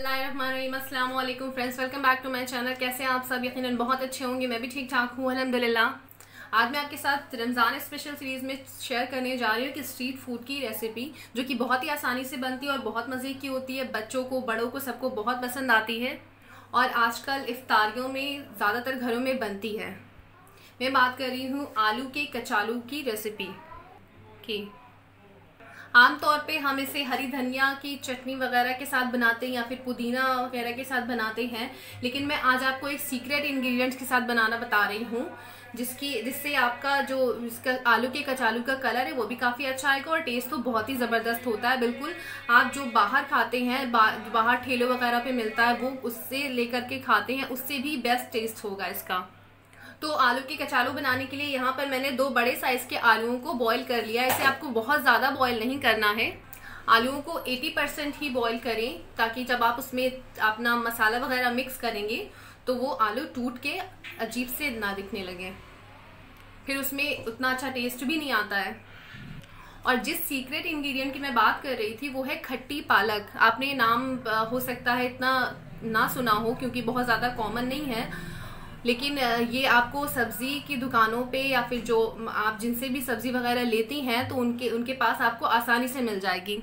अस्सलाम friends, welcome back to my channel. कैसे हैं आप सब? यकीनन बहुत अच्छे होंगे। मैं भी ठीक ठाक हूँ, अल्हम्दुलिल्लाह। आज मैं आपके साथ रमज़ान स्पेशल सीरीज़ में शेयर करने जा रही हूँ कि स्ट्रीट फ़ूड की रेसिपी जो कि बहुत ही आसानी से बनती है और बहुत मज़े की होती है। बच्चों को, बड़ों को सबको बहुत पसंद आती है और आजकल इफ्तारियों में ज़्यादातर घरों में बनती है। मैं बात कर रही हूँ आलू के कचालू की रेसिपी की। आमतौर पे हम इसे हरी धनिया की चटनी वगैरह के साथ बनाते हैं या फिर पुदीना वगैरह के साथ बनाते हैं। लेकिन मैं आज आपको एक सीक्रेट इंग्रेडिएंट्स के साथ बनाना बता रही हूँ जिसकी जिससे आपका जो इसका आलू के कचालू का कलर है वो भी काफ़ी अच्छा आएगा और टेस्ट तो बहुत ही ज़बरदस्त होता है। बिल्कुल आप जो बाहर खाते हैं बा, बाहर ठेलों वगैरह पे मिलता है वो उससे लेकर के खाते हैं उससे भी बेस्ट टेस्ट होगा इसका। तो आलू के कचालू बनाने के लिए यहाँ पर मैंने दो बड़े साइज़ के आलूओं को बॉईल कर लिया इसे आपको बहुत ज़्यादा बॉईल नहीं करना है। आलूओं को 80 परसेंट ही बॉईल करें ताकि जब आप उसमें अपना मसाला वगैरह मिक्स करेंगे तो वो आलू टूट के अजीब से ना दिखने लगे। फिर उसमें उतना अच्छा टेस्ट भी नहीं आता है। और जिस सीक्रेट इंग्रेडिएंट की मैं बात कर रही थी, वो है खट्टी पालक। आपने नाम हो सकता है इतना ना सुना हो, क्योंकि बहुत ज़्यादा कॉमन नहीं है। लेकिन ये आपको सब्ज़ी की दुकानों पे या फिर जो आप जिनसे भी सब्ज़ी वगैरह लेती हैं तो उनके उनके पास आपको आसानी से मिल जाएगी।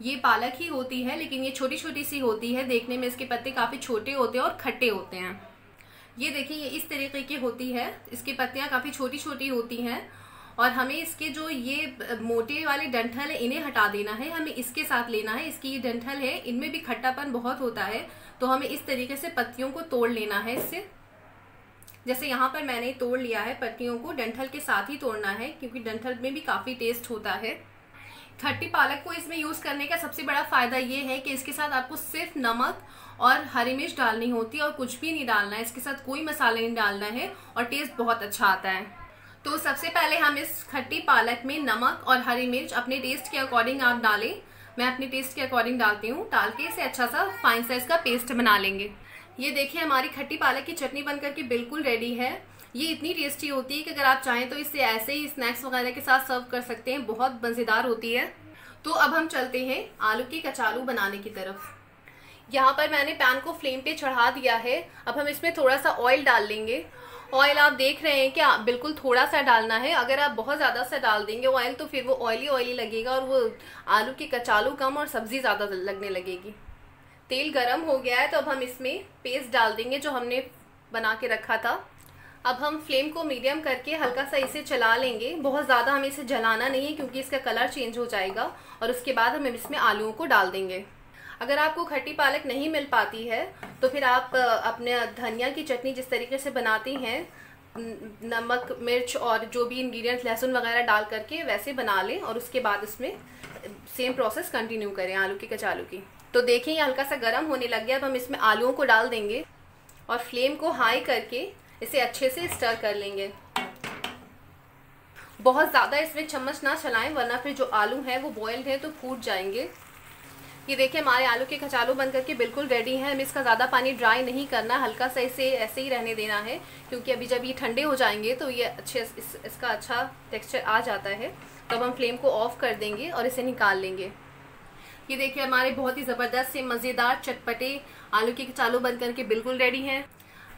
ये पालक ही होती है, लेकिन ये छोटी छोटी सी होती है। देखने में इसके पत्ते काफ़ी छोटे होते हैं और खट्टे होते हैं। ये देखिए, ये इस तरीके की होती है। इसकी पत्तियाँ काफ़ी छोटी छोटी होती हैं और हमें इसके जो ये मोटे वाले डंठल है, इन्हें हटा देना है। हमें इसके साथ लेना है। इसकी ये डंठल है, इनमें भी खट्टापन बहुत होता है तो हमें इस तरीके से पत्तियों को तोड़ लेना है इससे। जैसे यहाँ पर मैंने तोड़ लिया है, पत्तियों को डंठल के साथ ही तोड़ना है, क्योंकि डंठल में भी काफ़ी टेस्ट होता है। खट्टी पालक को इसमें यूज़ करने का सबसे बड़ा फ़ायदा ये है कि इसके साथ आपको सिर्फ़ नमक और हरी मिर्च डालनी होती है और कुछ भी नहीं डालना है, इसके साथ कोई मसाला नहीं डालना है और टेस्ट बहुत अच्छा आता है। तो सबसे पहले हम इस खट्टी पालक में नमक और हरी मिर्च अपने टेस्ट के अकॉर्डिंग आप डालें। मैं अपने टेस्ट के अकॉर्डिंग डालती हूँ, डाल के इसे अच्छा सा फाइन साइज़ का पेस्ट बना लेंगे। ये देखिए, हमारी खट्टी पालक की चटनी बन करके बिल्कुल रेडी है। ये इतनी टेस्टी होती है कि अगर आप चाहें तो इसे ऐसे ही स्नैक्स वगैरह के साथ सर्व कर सकते हैं। बहुत मज़ेदार होती है। तो अब हम चलते हैं आलू के कचालू बनाने की तरफ़। यहाँ पर मैंने पैन को फ्लेम पे चढ़ा दिया है। अब हम इसमें थोड़ा सा ऑयल डाल लेंगे। ऑयल आप देख रहे हैं कि बिल्कुल थोड़ा सा डालना है। अगर आप बहुत ज़्यादा सा डाल देंगे ऑयल तो फिर वो ऑयली ऑयली लगेगा और वो आलू के कचालू कम और सब्ज़ी ज़्यादा लगने लगेगी। तेल गरम हो गया है तो अब हम इसमें पेस्ट डाल देंगे जो हमने बना के रखा था। अब हम फ्लेम को मीडियम करके हल्का सा इसे चला लेंगे। बहुत ज़्यादा हमें इसे जलाना नहीं है, क्योंकि इसका कलर चेंज हो जाएगा और उसके बाद हम इसमें आलूओं को डाल देंगे। अगर आपको खट्टी पालक नहीं मिल पाती है तो फिर आप अपने धनिया की चटनी जिस तरीके से बनाती हैं नमक, मिर्च और जो भी इंग्रेडिएंट्स लहसुन वगैरह डाल करके वैसे बना लें और उसके बाद इसमें सेम प्रोसेस कंटिन्यू करें आलू की कचालू की। तो देखें ये हल्का सा गर्म होने लग गया अब हम इसमें आलूओं को डाल देंगे और फ्लेम को हाई करके इसे अच्छे से स्टर कर लेंगे। बहुत ज़्यादा इसमें चम्मच ना चलाएँ वरना फिर जो आलू है वो बॉयल्ड है तो फूट जाएँगे। ये देखिए हमारे आलू के कचालू बन करके बिल्कुल रेडी है। हमें इसका ज़्यादा पानी ड्राई नहीं करना हल्का सा इसे ऐसे ही रहने देना है क्योंकि अभी जब ये ठंडे हो जाएँगे तो ये अच्छे इस, इसका अच्छा टेक्सचर आ जाता है। तो अब हम फ्लेम को ऑफ़ कर देंगे और इसे निकाल लेंगे। ये देखिए, हमारे बहुत ही ज़बरदस्त से मज़ेदार चटपटे आलू के कचालू बन करके बिल्कुल रेडी हैं।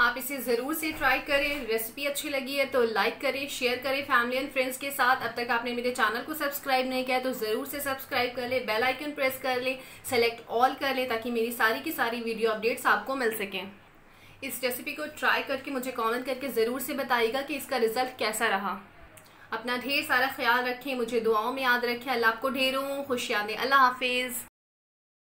आप इसे ज़रूर से ट्राई करें। रेसिपी अच्छी लगी है तो लाइक करें शेयर करें फैमिली एंड फ्रेंड्स के साथ। अब तक आपने मेरे चैनल को सब्सक्राइब नहीं किया तो ज़रूर से सब्सक्राइब कर लें बेल आइकन प्रेस कर लें सेलेक्ट ऑल कर लें ताकि मेरी सारी की सारी वीडियो अपडेट्स आपको मिल सकें। इस रेसिपी को ट्राई करके मुझे कमेंट करके ज़रूर से बताइएगा कि इसका रिज़ल्ट कैसा रहा। अपना ढेर सारा ख्याल रखें, मुझे दुआओं में याद रखें। अल्लाह आपको ढेरों खुशियाँ दें। अल्लाह हाफिज़।